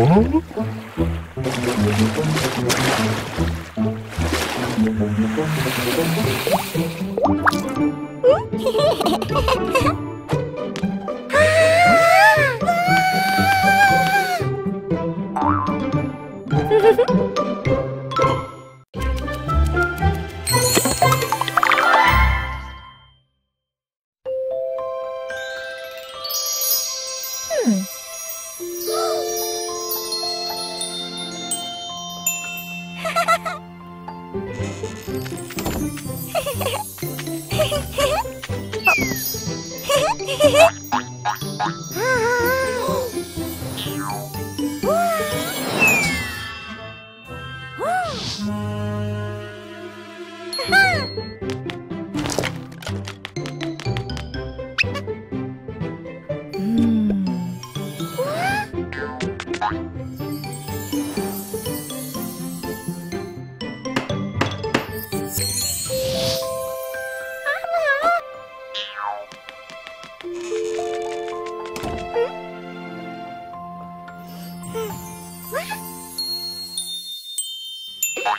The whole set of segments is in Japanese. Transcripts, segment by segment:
Mm-hmm. うん。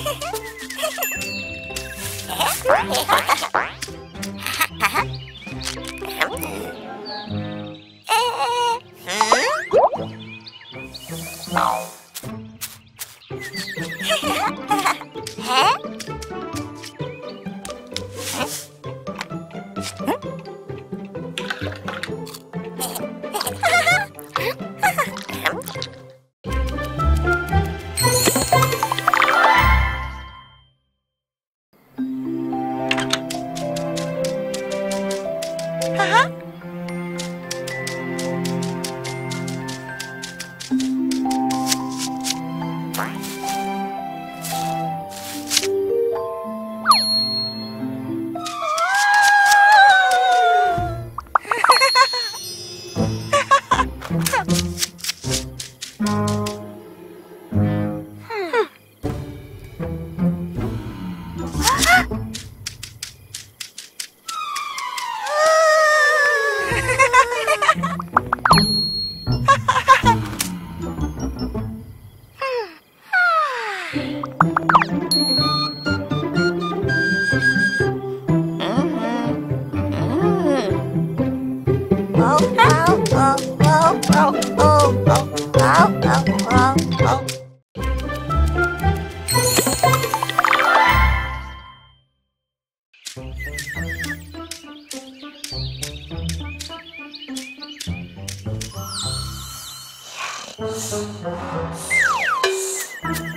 Huh?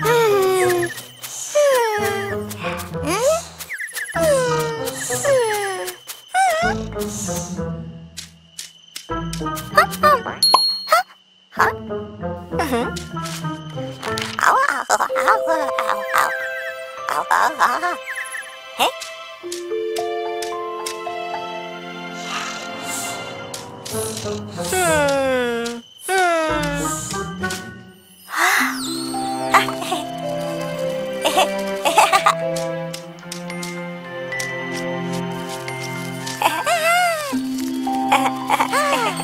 Oh, ああえう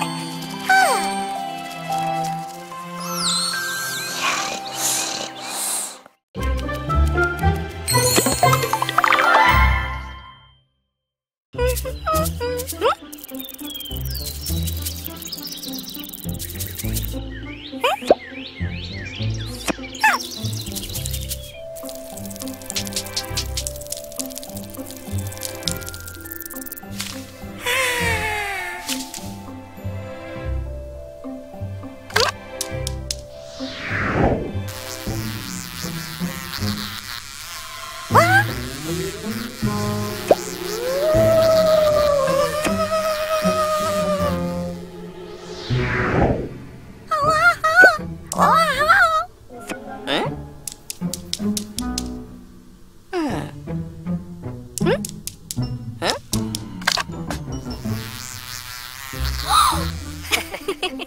Hehehehe